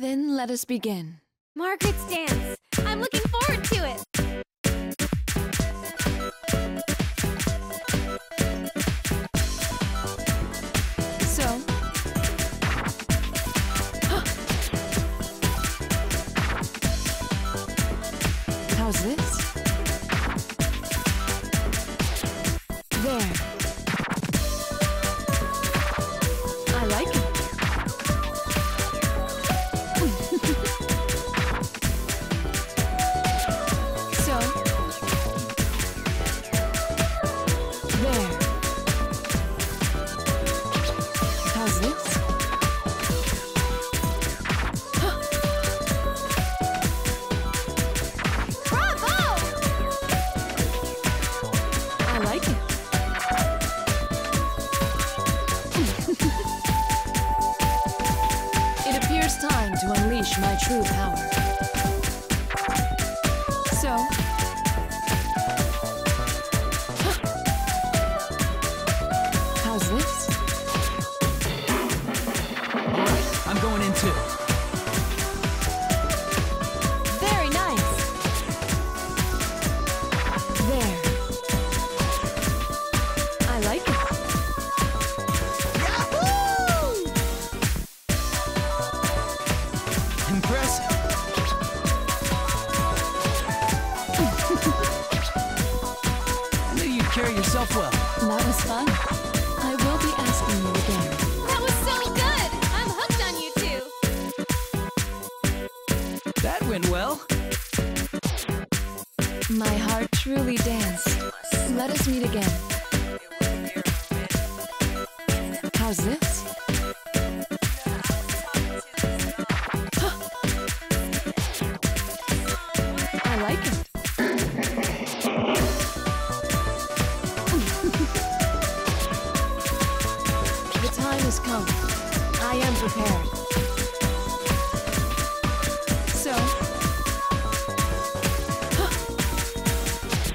Then let us begin. Margaret's dance. I'm looking forward to it. Time to unleash my true power. Impressive. I knew you'd carry yourself well. That was fun. I will be asking you again. That was so good! I'm hooked on you two. That went well. My heart truly danced. Let us meet again. How's this? I like it. the time has come. I am prepared. So,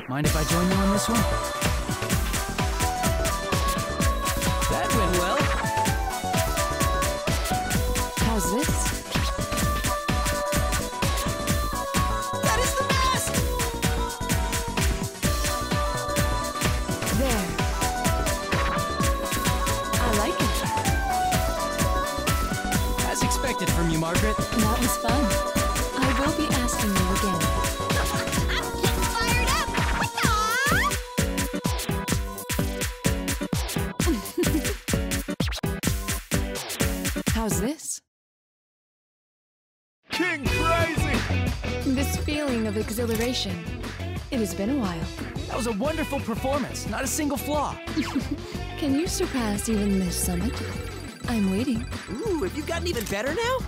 Mind if I join you on this one? You, Margaret. That was fun. I will be asking you again. I'm getting fired up! How's this? King Crazy! This feeling of exhilaration. It has been a while. That was a wonderful performance, not a single flaw. Can you surpass even this summit? I'm waiting. Ooh, have you gotten even better now?